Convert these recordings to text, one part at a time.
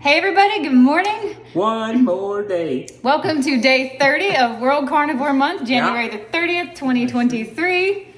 Hey everybody, good morning. One more day. Welcome to day 30 of World Carnivore Month, January the 30th, 2023.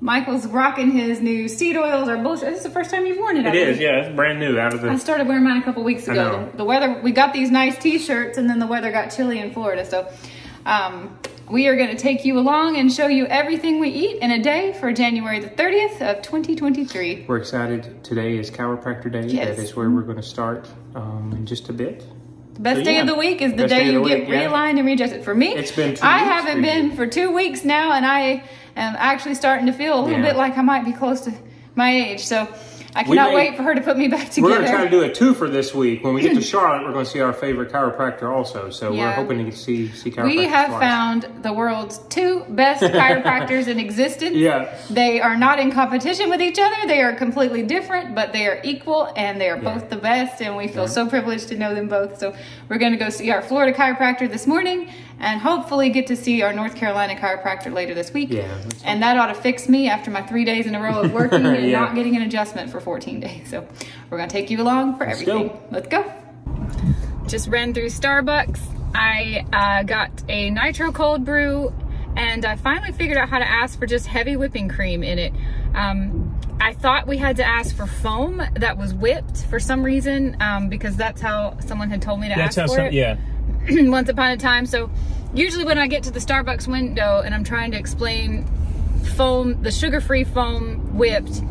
Michael's rocking his new seed oils or bullshit. This is the first time you've worn it. It is, believe. yeah. It's brand new out of the. I started wearing mine a couple weeks ago. The, the weather, we got these nice t-shirts and then the weather got chilly in Florida. So um, we are going to take you along and show you everything we eat in a day for January the 30th of 2023. We're excited. Today is Chiropractor Day. Yes. That is where we're going to start um, in just a bit. The best So, day yeah. of the week is the Best day, day you get week, yeah. realigned and readjusted. For me, It's been I haven't been you. for two weeks now, and I am actually starting to feel a little Yeah. bit like I might be close to my age. So I cannot may- wait for her to put me back together. We're going to try to do a two for this week. When we get to Charlotte, we're going to see our favorite chiropractor also. So we're hoping to see see chiropractor. we have twice. found the world's two best chiropractors in existence. Yeah. They are not in competition with each other. They are completely different, but they are equal and they are Yeah. both the best. And we feel Yeah. so privileged to know them both. So we're going to go see our Florida chiropractor this morning and hopefully get to see our North Carolina chiropractor later this week. Yeah, And that ought to fix me after my three days in a row of working and not getting an adjustment for 14 days. So we're going to take you along for Let's everything. go. Let's go just ran through Starbucks. I uh, got a nitro cold brew, and I finally figured out how to ask for just heavy whipping cream in it. Um, I thought we had to ask for foam that was whipped for some reason, um, because that's how someone had told me to That's ask for some, it yeah. once upon a time. So usually when I get to the Starbucks window and I'm trying to explain foam, the sugar-free foam whipped,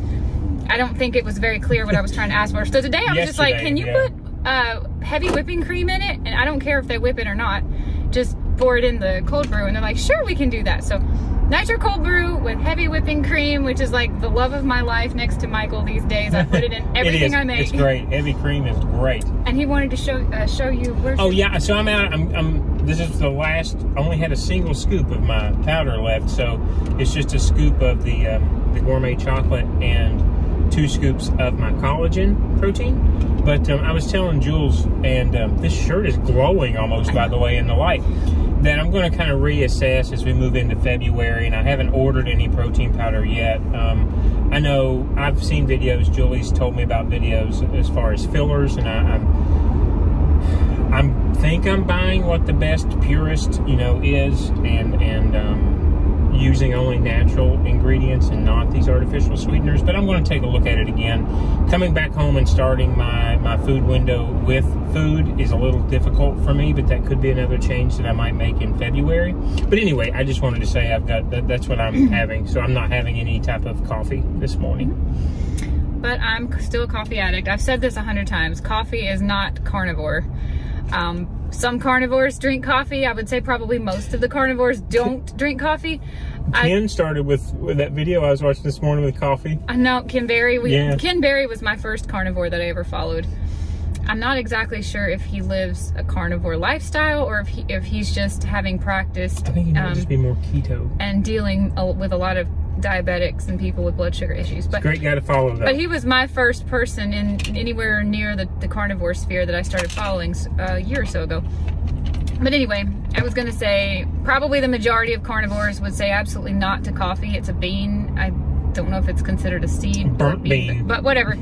I don't think it was very clear what I was trying to ask for. So today I was just like, can you yeah. put uh, heavy whipping cream in it? And I don't care if they whip it or not. Just pour it in the cold brew. And they're like, sure, we can do that. So nitro cold brew with heavy whipping cream, which is like the love of my life next to Michael these days. I put it in everything is. I make. It's great. Heavy cream is great. And he wanted to show uh, show you where's Oh yeah, so I'm out. I'm, I'm. This is the last. I only had a single scoop of my powder left, so it's just a scoop of the um, the gourmet chocolate and two scoops of my collagen protein. But um, I was telling Jules, and um, this shirt is glowing almost, by the way, in the light. That I'm going to kind of reassess as we move into February, and I haven't ordered any protein powder yet. Um, I know I've seen videos. Julie's told me about videos as far as fillers, and I, I'm I'm think I'm buying what the best purest you know is, and and um, using only natural ingredients and not these artificial sweeteners. But I'm going to take a look at it again. Coming back home and starting my my food window with food is a little difficult for me, but that could be another change that I might make in February. But anyway, I just wanted to say I've got that, that's what I'm having. So I'm not having any type of coffee this morning. but I'm still a coffee addict. I've said this a hundred times. Coffee is not carnivore. Um, some carnivores drink coffee. I would say probably most of the carnivores don't drink coffee. I, Ken started with, with that video I was watching this morning with coffee. I know Ken Berry. We, Yeah. Ken Berry was my first carnivore that I ever followed. I'm not exactly sure if he lives a carnivore lifestyle or if he, if he's just having practiced I think it might um, just be more keto. and dealing a- with a lot of diabetics and people with blood sugar issues. But Great guy to follow though. But he was my first person in anywhere near the, the carnivore sphere that I started following uh, a year or so ago. But anyway, I was going to say probably the majority of carnivores would say absolutely not to coffee. It's a bean. I don't know if it's considered a seed. Burnt bean. But whatever.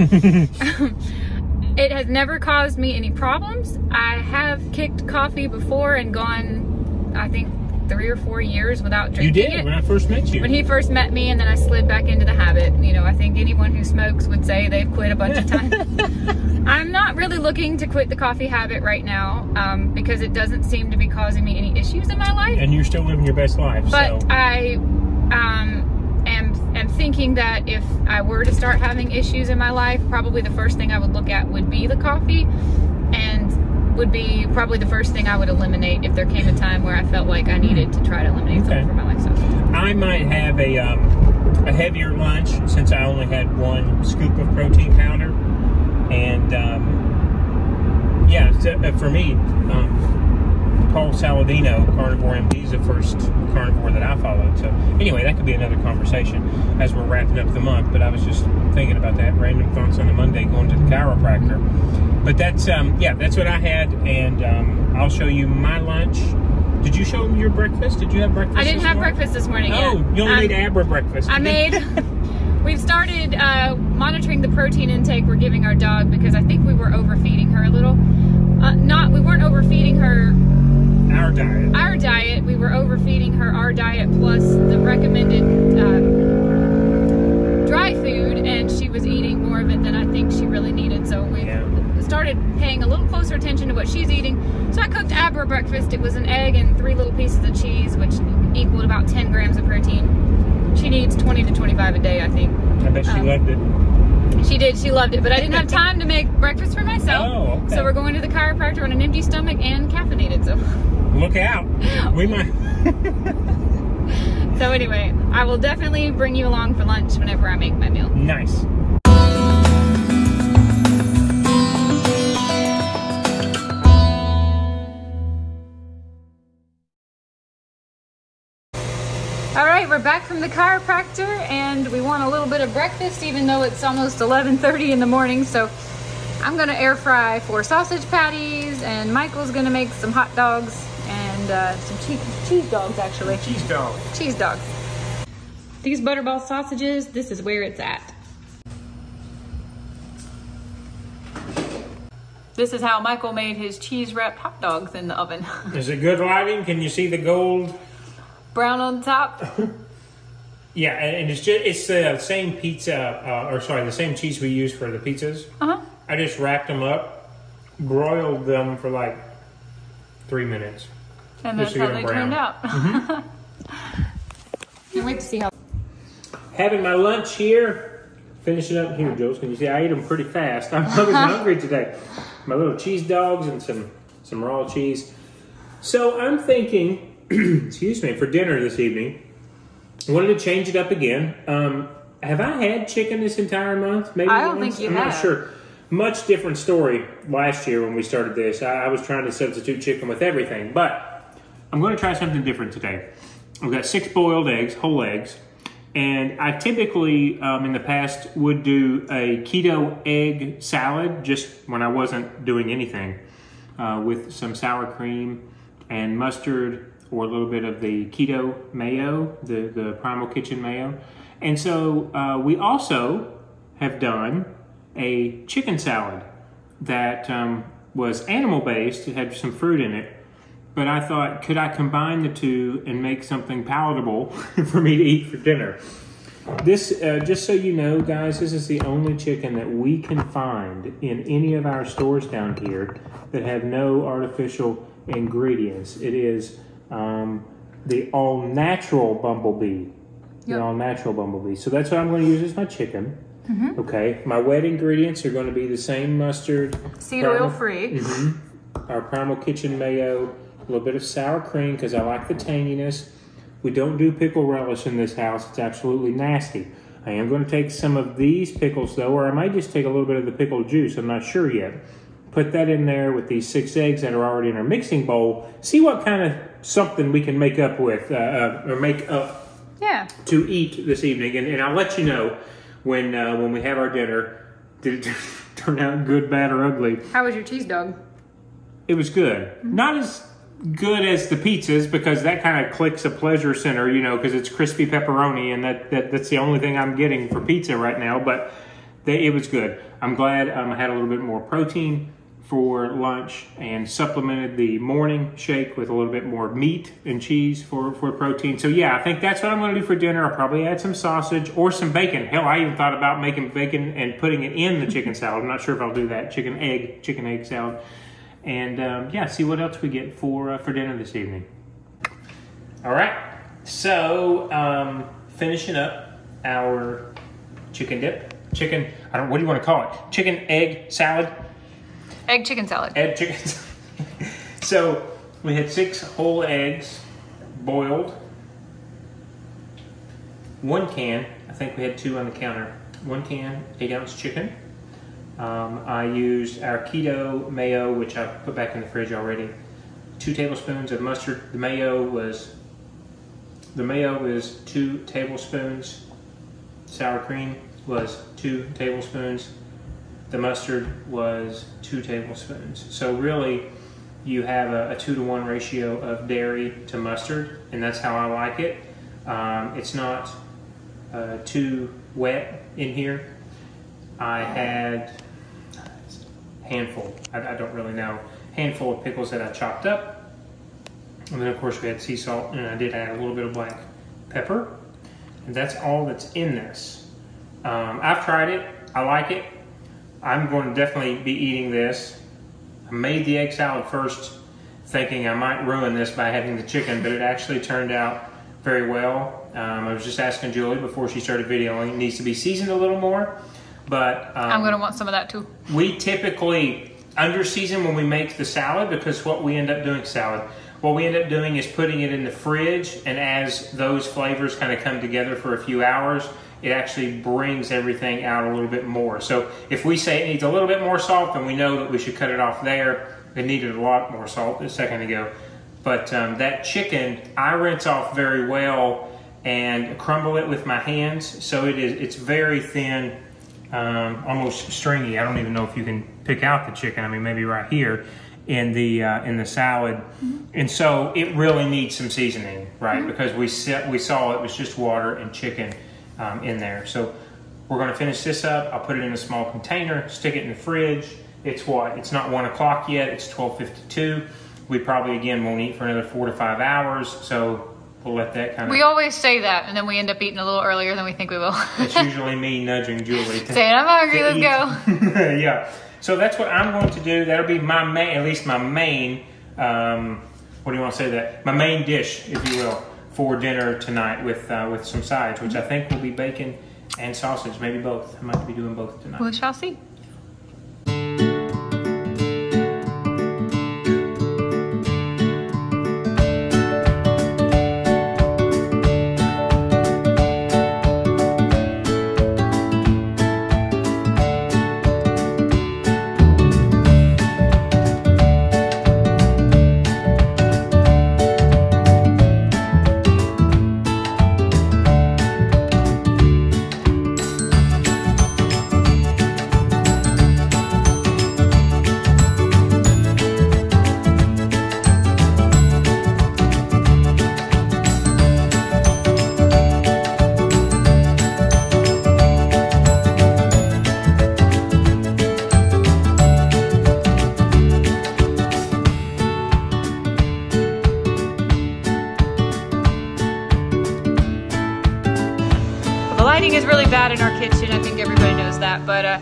it has never caused me any problems. I have kicked coffee before and gone, I think, three or four years without you drinking did it when I first met you. when he first met me and then I slid back into the habit. You know, I think anyone who smokes would say they've quit a bunch of times. I'm not really looking to quit the coffee habit right now um, because it doesn't seem to be causing me any issues in my life. and you're still living your best life. But so I um, am, am thinking that if I were to start having issues in my life, probably the first thing I would look at would be the coffee would be probably the first thing I would eliminate if there came a time where I felt like I needed to try to eliminate Okay. something from my life. So. I might have a um, a heavier lunch since I only had one scoop of protein powder, and um, yeah, uh, for me, um, Paul Saladino, Carnivore MD, is the first carnivore that I followed. So anyway, that could be another conversation as we're wrapping up the month. But I was just thinking about that. Random thoughts on a Monday going to the chiropractor. But that's um, yeah, that's what I had, and um, I'll show you my lunch. Did you show them your breakfast? Did you have breakfast? I didn't have morning? breakfast this morning Oh, yet. you only Um, made Abra breakfast. I made. We've started. Uh, monitoring the protein intake we're giving our dog because I think we were overfeeding her a little. Uh, not, we weren't overfeeding her Our diet. our diet. We were overfeeding her our diet plus the recommended uh, dry food, and she was eating more of it than I think she really needed. So we Yeah. started paying a little closer attention to what she's eating. So I cooked Abra breakfast. It was an egg and three little pieces of cheese, which equaled about 10 grams of protein. She needs 20 to 25 a day, I think. I bet she Um, loved it. She did. She loved it, but I didn't have time to make breakfast for myself. Oh, okay. So we're going to the chiropractor on an empty stomach and caffeinated. So, Look out. We might. so anyway, I will definitely bring you along for lunch whenever I make my meal. Nice. All right, we're back from the chiropractor, and we want a little bit of breakfast, even though it's almost 11:30 in the morning. So, I'm gonna air fry four sausage patties, and Michael's gonna make some hot dogs and uh, some cheese, cheese dogs, actually. Cheese dog. cheese dogs. These butterball sausages, this is where it's at. This is how Michael made his cheese wrapped hot dogs in the oven. Is it good lighting? Can you see the gold? Brown on top. Yeah, and and it's just it's the same pizza, uh, or sorry, the same cheese we use for the pizzas. Uh huh. I just wrapped them up, broiled them for like three minutes. And that's to how they they 'em turned out. Can't wait to see how. Having my lunch here, finishing up here, Jules. Can you see I ate them pretty fast? I'm I hungry today. My little cheese dogs and some some raw cheese. So I'm thinking, excuse me, for dinner this evening. I wanted to change it up again. Um, have I had chicken this entire month? Maybe I don't once? think you I'm not have. sure. Much different story last year when we started this. I, I was trying to substitute chicken with everything, but I'm going to try something different today. I've got six boiled eggs, whole eggs, and I typically um, in the past would do a keto egg salad just when I wasn't doing anything uh, with some sour cream and mustard or a little bit of the keto mayo, the, the Primal Kitchen mayo. And so uh, we also have done a chicken salad that um, was animal based, it had some fruit in it. But I thought, could I combine the two and make something palatable for me to eat for dinner? This, uh, just so you know, guys, this is the only chicken that we can find in any of our stores down here that have no artificial ingredients. It is um, the all natural bumblebee. Yep. The all natural bumblebee. So that's what I'm going to use as my chicken. Okay. My wet ingredients are going to be the same mustard, Seed Primal- oil free. our Primal Kitchen mayo, a little bit of sour cream because I like the tanginess. We don't do pickle relish in this house. It's absolutely nasty. I am going to take some of these pickles though, or I might just take a little bit of the pickle juice. I'm not sure yet. Put that in there with these six eggs that are already in our mixing bowl. See what kind of something we can make up with, uh, uh, or make up Yeah. to eat this evening, and, and I'll let you know when uh, when we have our dinner. Did it turn out good, bad, or ugly? How was your cheese dog? It was good. Not as good as the pizzas because that kind of clicks a pleasure center, you know, because it's crispy pepperoni, and that, that that's the only thing I'm getting for pizza right now. But they, it was good. I'm glad um, I had a little bit more protein for lunch and supplemented the morning shake with a little bit more meat and cheese for, for protein. So yeah, I think that's what I'm going to do for dinner. I'll probably add some sausage or some bacon. Hell, I even thought about making bacon and putting it in the chicken salad. I'm not sure if I'll do that. Chicken egg, chicken egg salad. And um, yeah, see what else we get for uh, for dinner this evening. All right. So um, finishing up our chicken dip, chicken. I don't. What do you want to call it? Chicken egg salad. Egg chicken salad. Egg chicken. so we had six whole eggs boiled. One can. I think we had two on the counter. One can, eight ounce chicken. Um, I used our keto mayo, which I put back in the fridge already. Two tablespoons of mustard. The mayo was the mayo was two tablespoons. Sour cream was two tablespoons. The mustard was two tablespoons. So really, you have a, a two to one ratio of dairy to mustard, and that's how I like it. Um, it's not uh, too wet in here, I had handful, I, I don't really know, handful of pickles that I chopped up. And then of course we had sea salt and I did add a little bit of black pepper. And that's all that's in this. Um, I've tried it, I like it. I'm going to definitely be eating this. I made the egg salad first thinking I might ruin this by having the chicken, but it actually turned out very well. Um, I was just asking Julie before she started videoing, it needs to be seasoned a little more, but um, I'm gonna want some of that too. we typically under season when we make the salad because what we end up doing salad what we end up doing is putting it in the fridge and as those flavors kind of come together for a few hours it actually brings everything out a little bit more. So if we say it needs a little bit more salt then we know that we should cut it off there. It needed a lot more salt a second ago. But um, that chicken i rinse off very well and crumble it with my hands so it is it's very thin um, almost stringy. I don't even know if you can pick out the chicken. I mean, maybe right here in the uh, in the salad, and so it really needs some seasoning, right? Because we set, we saw it was just water and chicken um, in there. So we're going to finish this up. I'll put it in a small container, stick it in the fridge. It's what? It's not one o'clock yet. It's twelve fifty two. We probably again won't eat for another four to five hours. So we'll let that kind of. We always say that, and then we end up eating a little earlier than we think we will. It's usually me nudging Julie. To, Saying, I'm hungry, let's go. yeah. So that's what I'm going to do. That'll be my main, at least my main. Um, what do you want to say that? My main dish, if you will, for dinner tonight with uh, with some sides, which I think will be bacon and sausage, maybe both. I might be doing both tonight. We shall see. In our kitchen. I think everybody knows that. But uh,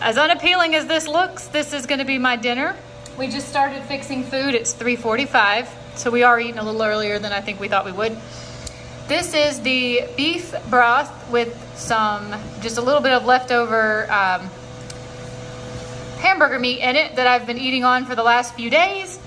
as unappealing as this looks, this is going to be my dinner. We just started fixing food. It's 3:45, so we are eating a little earlier than I think we thought we would. This is the beef broth with some, just a little bit of leftover um, hamburger meat in it that I've been eating on for the last few days.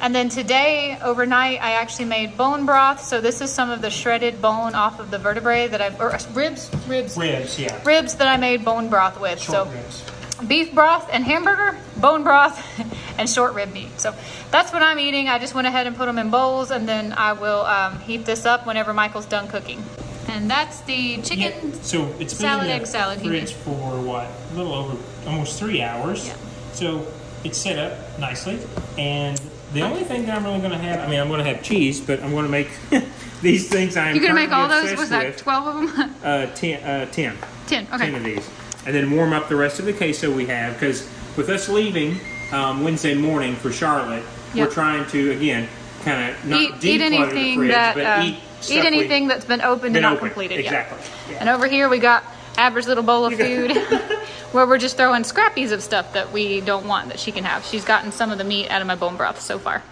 And then today, overnight, I actually made bone broth. So this is some of the shredded bone off of the vertebrae that I've, or uh, ribs, ribs, Ribs, yeah. ribs that I made bone broth with. Short so ribs. beef broth and hamburger, bone broth, and short rib meat. So that's what I'm eating. I just went ahead and put them in bowls, and then I will um, heat this up whenever Michael's done cooking. And that's the chicken. Yeah, so it's been salad, in the egg salad fridge for what? A little over almost three hours. Yeah. So it's set up nicely, and the only thing that I'm really going to have, I mean, I'm going to have cheese, but I'm going to make these things I'm You gonna make all those? Was that with. 12 of them? Uh, ten, uh, ten. 10. 10 of these. And then warm up the rest of the queso we have because with us leaving um, Wednesday morning for Charlotte, Yep. we're trying to, again, kind of not Eat, declutter eat the anything fridge, that but uh, eat, eat, stuff we- anything that's been opened been and not opened. completed yet. Exactly. Yeah. And over here we got Aber's little bowl of food where we're just throwing scrappies of stuff that we don't want that she can have. She's gotten some of the meat out of my bone broth so far.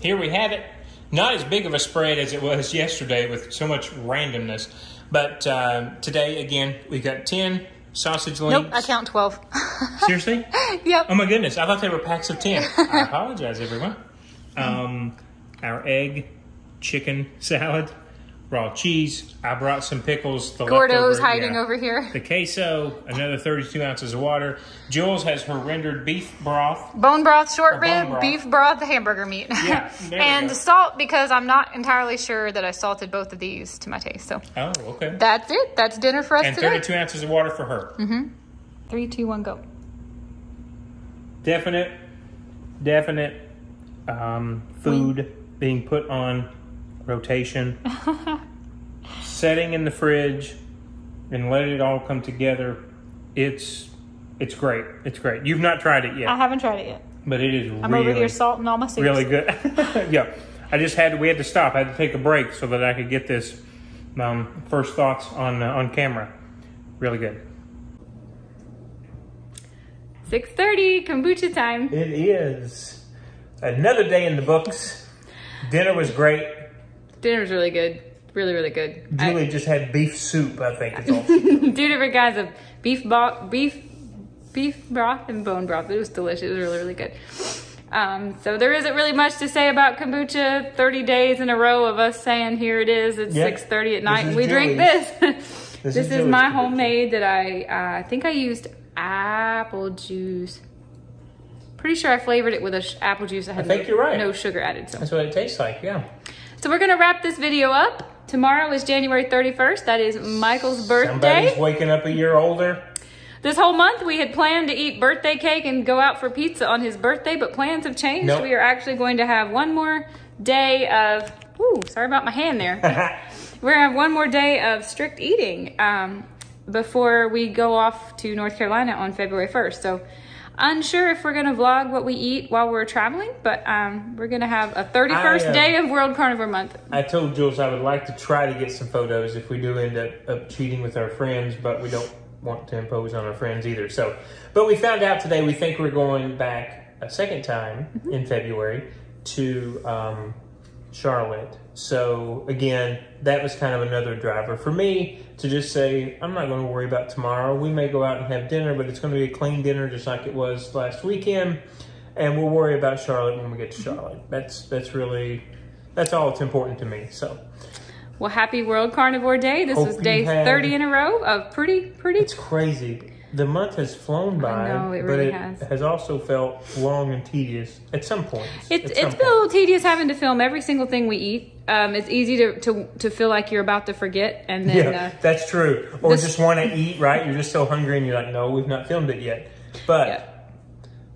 Here we have it. Not as big of a spread as it was yesterday with so much randomness. But um, today, again, we've got 10 sausage links. Nope, I count 12. Seriously? yep. Oh my goodness, I thought they were packs of 10. I apologize, everyone. Um, our egg, chicken salad, raw cheese. I brought some pickles. The Gordo's hiding yeah. over here. The queso, another 32 ounces of water. Jules has her rendered beef broth. Bone broth, short rib, broth. beef broth, The hamburger meat. Yeah, and salt because I'm not entirely sure that I salted both of these to my taste. So Oh, okay. that's it. That's dinner for us And today. 32 ounces of water for her. Mm-hmm. Three, two, one, go. Definite, definite um, food being put on rotation. setting in the fridge, and let it all come together. It's it's great. It's great. You've not tried it yet, I haven't tried it yet. but it is I'm really over here salting all my soups. really good. yeah, I just had we had to stop. I had to take a break so that I could get this um, first thoughts on uh, on camera. Really good. 6.30, kombucha time. It is another day in the books. Dinner was great. Dinner was really good. Really, really good. I- Julie just had beef soup. I think it's all. two different kinds of beef beef beef broth and bone broth. It was delicious. It was really really good. Um, so there isn't really much to say about kombucha. Thirty days in a row of us saying here it is. It's six thirty at night. we drink this. This this is is, my kombucha. homemade that I uh, I think I used apple juice. Pretty sure I flavored it with a sh- apple juice. I had think no, you're right. no sugar added. So. That's what it tastes like. Yeah. So we're gonna wrap this video up. Tomorrow is January 31st. That is Michael's birthday. Somebody's waking up a year older. This whole month we had planned to eat birthday cake and go out for pizza on his birthday, but plans have changed. Nope. We are actually going to have one more day of, ooh, sorry about my hand there. We're gonna have one more day of strict eating um, before we go off to North Carolina on February 1st. So unsure if we're gonna vlog what we eat while we're traveling, but um, we're gonna have a 31st I, uh, day of World Carnivore Month. I told Jules I would like to try to get some photos if we do end up, up cheating with our friends, but we don't want to impose on our friends either. So, but we found out today we think we're going back a second time Mm-hmm. in February to um, Charlotte. So again, that was kind of another driver for me to just say I'm not going to worry about tomorrow. We may go out and have dinner, but it's going to be a clean dinner just like it was last weekend, and we'll worry about Charlotte when we get to mm-hmm. Charlotte. That's that's really that's all that's important to me. So. Well, happy World Carnivore Day. This Hope was day 30 in a row of pretty, pretty It's crazy. The month has flown by, know, it but it has. also felt long and tedious at some point. It's it's been a little tedious having to film every single thing we eat. Um, it's easy to, to to feel like you're about to forget, and then yeah, uh, that's true. Or this- just want to eat, right? You're just so hungry and you're like, no, we've not filmed it yet. But Yeah.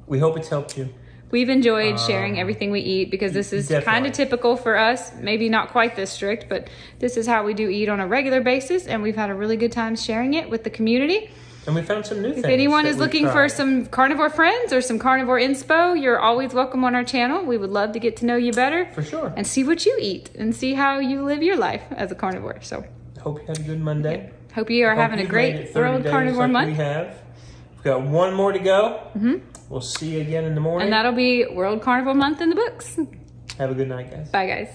we hope it's helped you. we've enjoyed sharing everything we eat because this is Um, kind of typical for us. Maybe not quite this strict, but this is how we do eat on a regular basis, and we've had a really good time sharing it with the community. And we found some new things. If anyone is looking for some carnivore friends or some carnivore inspo, you're always welcome on our channel. We would love to get to know you better For sure. and see what you eat and see how you live your life as a carnivore. So, Hope you had a good Monday. hope you are Hope having a great World Carnivore like Month. We have. We've got one more to go. Mm-hmm. We'll see you again in the morning. And that'll be World Carnival Month in the books. Have a good night, guys. Bye, guys.